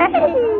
Hey!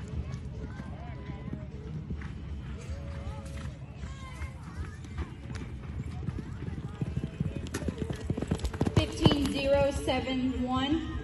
seven one.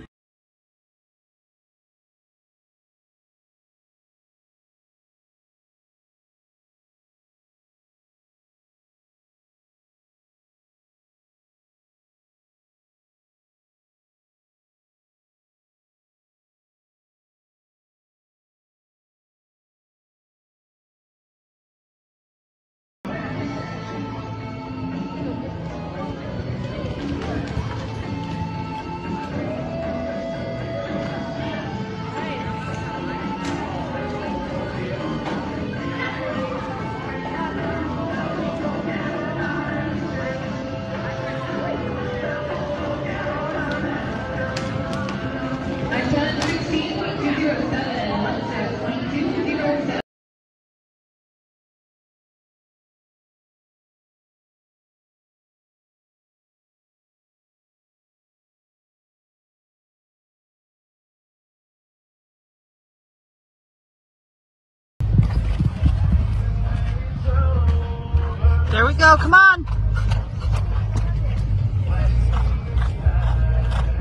There we go. Come on.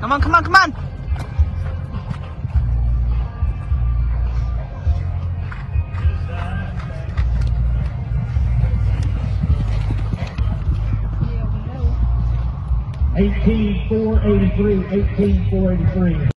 Come on, come on, come on. Eighteen four eighty three, eighteen four eighty three.